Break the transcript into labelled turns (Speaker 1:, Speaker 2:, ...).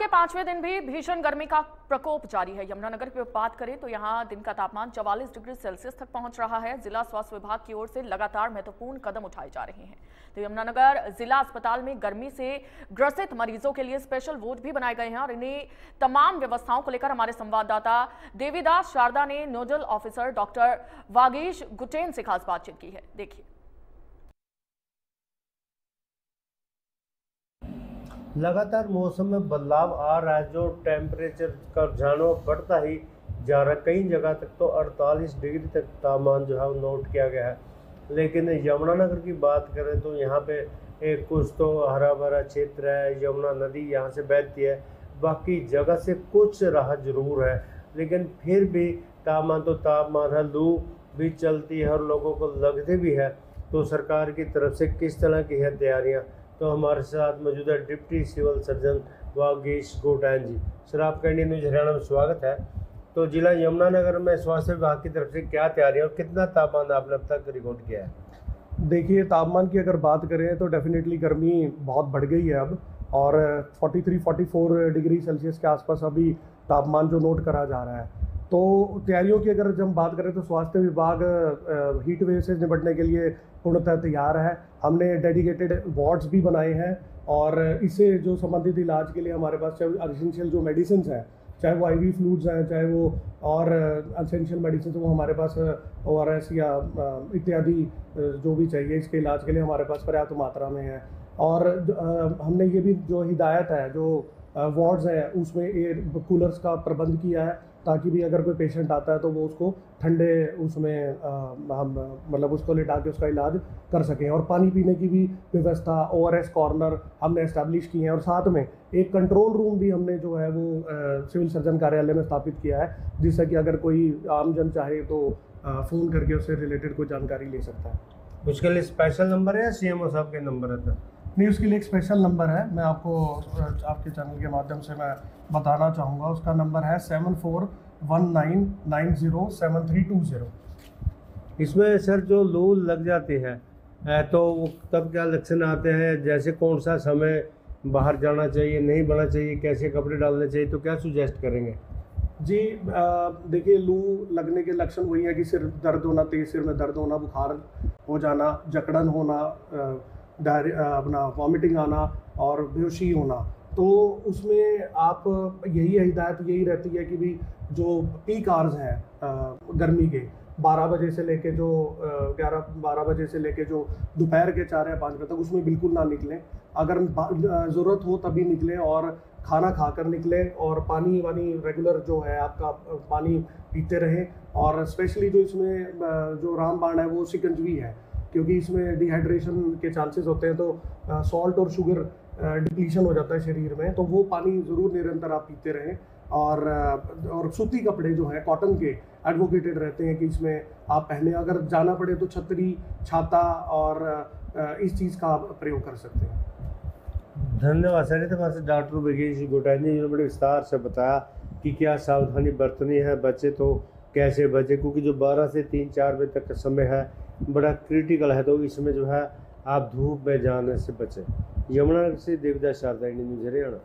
Speaker 1: के पाँचवें दिन भी भीषण गर्मी का प्रकोप जारी है। यमुनानगर की बात करें तो यहाँ दिन का तापमान 44 डिग्री सेल्सियस तक पहुँच रहा है। जिला स्वास्थ्य विभाग की ओर से लगातार महत्वपूर्ण कदम उठाए जा रहे हैं। तो यमुनानगर जिला अस्पताल में गर्मी से ग्रसित मरीजों के लिए स्पेशल वार्ड भी बनाए गए हैं और इन्हें तमाम व्यवस्थाओं को लेकर हमारे संवाददाता देवीदास शारदा ने nodal officer doctor Vagish Guten से खास बातचीत की है। देखिए।
Speaker 2: लगातार मौसम में बदलाव आ रहा है, जो टेम्परेचर का रुझान बढ़ता ही जा रहा कई जगह तक तो 48 डिग्री तक तापमान जो है वो नोट किया गया है। लेकिन यमुनानगर की बात करें तो यहाँ पे एक कुछ तो हरा भरा क्षेत्र है, यमुना नदी यहाँ से बहती है। बाकी जगह से कुछ राहत ज़रूर है, लेकिन फिर भी तापमान तो तापमान है, लू भी चलती है और लोगों को लगते भी है। तो सरकार की तरफ़ से किस तरह की है तैयारियाँ? तो हमारे साथ मौजूद है deputy civil surgeon Vagish Gotain ji. Sir, आपका इंडियन न्यूज़ हरियाणा में स्वागत है। तो जिला यमुनानगर में स्वास्थ्य विभाग की तरफ़ से क्या तैयारियाँ और कितना तापमान आपने अब तक रिकॉर्ड किया है?
Speaker 3: देखिए, तापमान की अगर बात करें तो डेफिनेटली गर्मी बहुत बढ़ गई है अब और 43 44 डिग्री सेल्सियस के आसपास अभी तापमान जो नोट करा जा रहा है। तो तैयारियों की अगर जब बात करें तो स्वास्थ्य विभाग हीट वेव से निपटने के लिए पूर्णतः तैयार है। हमने डेडिकेटेड वार्ड्स भी बनाए हैं और इससे जो संबंधित इलाज के लिए हमारे पास चाहे असेंशियल जो मेडिसिन हैं, चाहे वो आई फ्लूड्स हैं, चाहे वो और असेंशियल मेडिसिन वो हमारे पास ओ आर एस या इत्यादि जो भी चाहिए इसके इलाज के लिए हमारे पास पर्याप्त मात्रा में है। और हमने ये भी जो हिदायत है, जो वार्ड्स हैं, उसमें एयर कूलर्स का प्रबंध किया है ताकि भी अगर कोई पेशेंट आता है तो वो उसको ठंडे उसमें हम मतलब उसको लिटा के उसका इलाज कर सकें। और पानी पीने की भी व्यवस्था ओ आर एस कॉर्नर हमने इस्टेब्लिश किए हैं और साथ में एक कंट्रोल रूम भी हमने जो है वो सिविल सर्जन कार्यालय में स्थापित किया है, जिससे कि अगर कोई आमजन चाहे तो फ़ोन करके उससे रिलेटेड कोई जानकारी ले सकता है।
Speaker 2: उसके लिए स्पेशल नंबर है सी एम ओ साहब के नंबर है
Speaker 3: नहीं उसके लिए एक स्पेशल नंबर है। मैं आपको आपके चैनल के माध्यम से मैं बताना चाहूँगा। उसका नंबर है seven four one nine nine zero seven three two zero
Speaker 2: इसमें सर जो लू लग जाती है तो वो तब क्या लक्षण आते हैं? जैसे कौन सा समय बाहर जाना चाहिए नहीं बढ़ना चाहिए कैसे कपड़े डालने चाहिए तो क्या सुजेस्ट करेंगे?
Speaker 3: जी देखिए लू लगने के लक्षण वही है कि सिर दर्द होना तेज सिर में दर्द होना बुखार हो जाना जकड़न होना डायरी अपना वॉमिटिंग आना और बेहोशी होना तो उसमें आप यही हिदायत यही रहती है कि भी जो पीक आवर्स हैं गर्मी के 12 बजे से लेके जो ग्यारह, बारह बजे से लेके जो दोपहर के चार या पाँच बजे तक उसमें बिल्कुल ना निकलें। अगर ज़रूरत हो तभी निकलें और खाना खाकर निकलें और पानी वानी रेगुलर जो है आपका पानी पीते रहें और स्पेशली जो इसमें जो रामबाण है वो सिकंजवी है क्योंकि इसमें डिहाइड्रेशन के चांसेस होते हैं तो सॉल्ट और शुगर डिप्लीशन हो जाता है शरीर में तो वो पानी ज़रूर निरंतर आप पीते रहें। और और सूती कपड़े जो हैं कॉटन के एडवोकेटेड रहते हैं कि इसमें आप पहले अगर जाना पड़े तो छतरी, छाता और इस चीज़ का आप प्रयोग कर सकते हैं।
Speaker 2: धन्यवाद सर तो वहाँ से डॉक्टर बगेश गोटानी जी ने बड़े विस्तार से बताया कि क्या सावधानी बरतनी है बच्चे तो कैसे बचे, क्योंकि जो 12 से तीन चार बजे तक का समय है बड़ा क्रिटिकल है तो इसमें जो है, आप धूप में जाने से बचें। यमुना से देवदास शारदा इंडियन न्यूज़ हरियाणा।